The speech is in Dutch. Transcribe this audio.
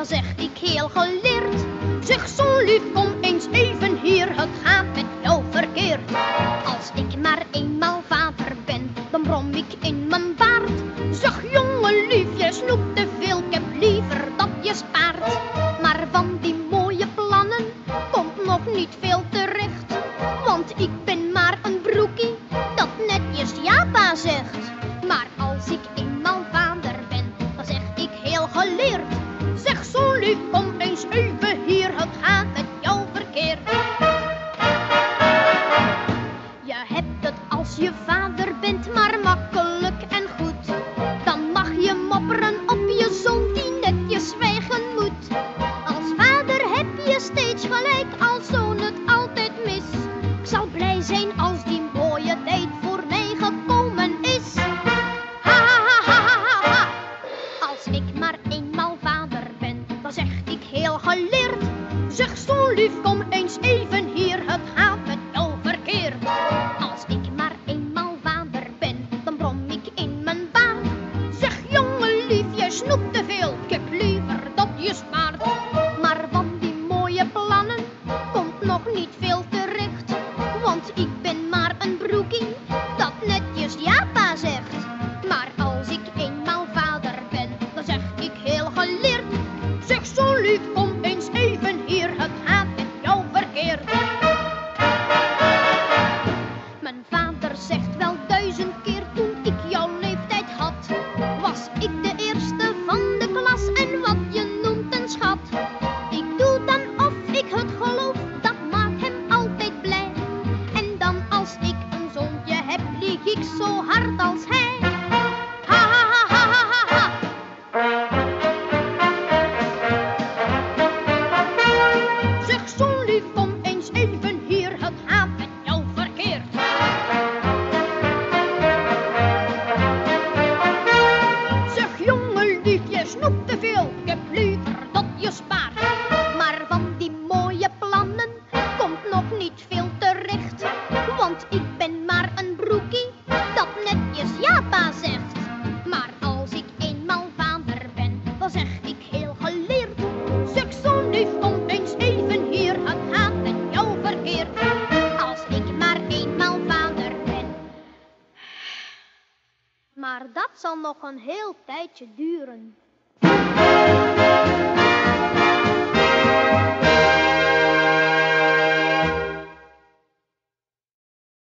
dan zeg ik heel geleerd. Zeg zo lief, kom eens even hier, het gaat met jou verkeerd. Als ik maar eenmaal vader ben, dan brom ik in mijn baard. Zeg jongen lief, jij snoept te veel, ik heb liever dat je spaart. Maar van die mooie plannen komt nog niet veel terecht. Want ik ben Zeg zo lief, kom eens even hier, het gaat met jou verkeerd. Je hebt het als je vader bent, maar makkelijk Zeg zo lief, kom eens even hier, het gaat met jou verkeerd. Als ik maar eenmaal vader ben, dan brom ik in mijn baard. Zeg jongen lief, jij snoept ik zo hard als hij. Ha ha ha ha ha ha. Zeg zo lief, kom eens even hier, het gaat met jou verkeerd. Zeg jongen lief, je te veel, ik heb Kom eens even hier, het gaat met jou verkeerd. Als ik maar eenmaal vader ben. Maar dat zal nog een heel tijdje duren.